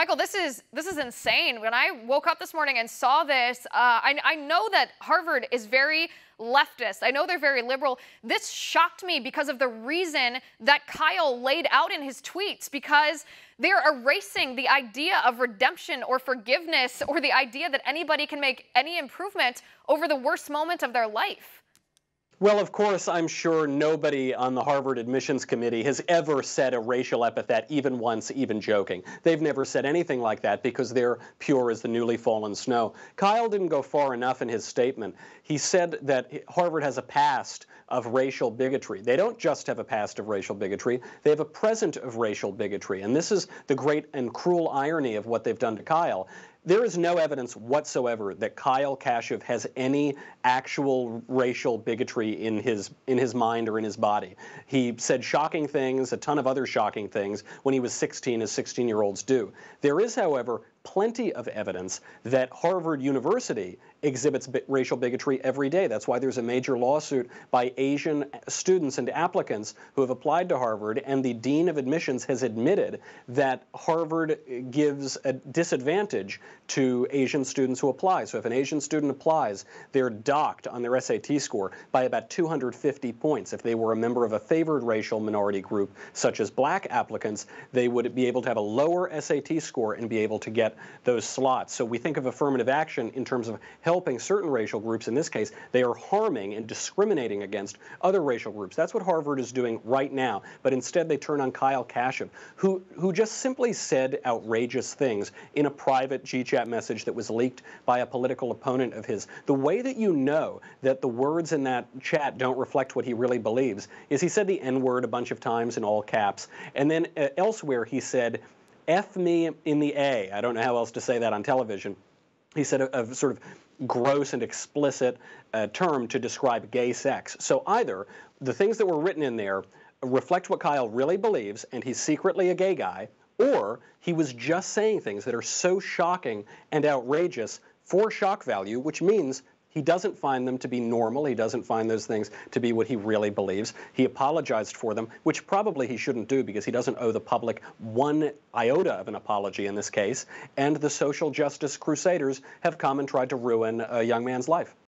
Michael, this is this is insane. When I woke up this morning and saw this, uh, I, I know that Harvard is very leftist. I know they're very liberal. This shocked me because of the reason that Kyle laid out in his tweets, because they're erasing the idea of redemption or forgiveness or the idea that anybody can make any improvement over the worst moment of their life. Well, of course, I'm sure nobody on the Harvard admissions committee has ever said a racial epithet, even once, even joking. They've never said anything like that because they're pure as the newly fallen snow. Kyle didn't go far enough in his statement. He said that Harvard has a past of racial bigotry. They don't just have a past of racial bigotry, they have a present of racial bigotry. And this is the great and cruel irony of what they've done to Kyle. There is no evidence whatsoever that Kyle Kashuv has any actual racial bigotry in his in his mind or in his body. He said shocking things, a ton of other shocking things when he was 16, as 16-year-olds do. There is, however, plenty of evidence that Harvard University exhibits bi racial bigotry every day. That's why there's a major lawsuit by Asian students and applicants who have applied to Harvard, and the dean of admissions has admitted that Harvard gives a disadvantage to Asian students who apply. So if an Asian student applies, they're docked on their SAT score by about 250 points. If they were a member of a favored racial minority group, such as black applicants, they would be able to have a lower SAT score and be able to get those slots. So we think of affirmative action in terms of helping certain racial groups. In this case, they are harming and discriminating against other racial groups. That's what Harvard is doing right now. But instead, they turn on Kyle Kashuv, who, who just simply said outrageous things in a private GChat message that was leaked by a political opponent of his. The way that you know that the words in that chat don't reflect what he really believes is he said the N word a bunch of times in all caps. And then uh, elsewhere, he said, F me in the A. I don't know how else to say that on television. He said a, a sort of gross and explicit uh, term to describe gay sex. So either the things that were written in there reflect what Kyle really believes, and he's secretly a gay guy, or he was just saying things that are so shocking and outrageous for shock value, which means he doesn't find them to be normal. He doesn't find those things to be what he really believes. He apologized for them, which probably he shouldn't do because he doesn't owe the public one iota of an apology in this case. And the social justice crusaders have come and tried to ruin a young man's life.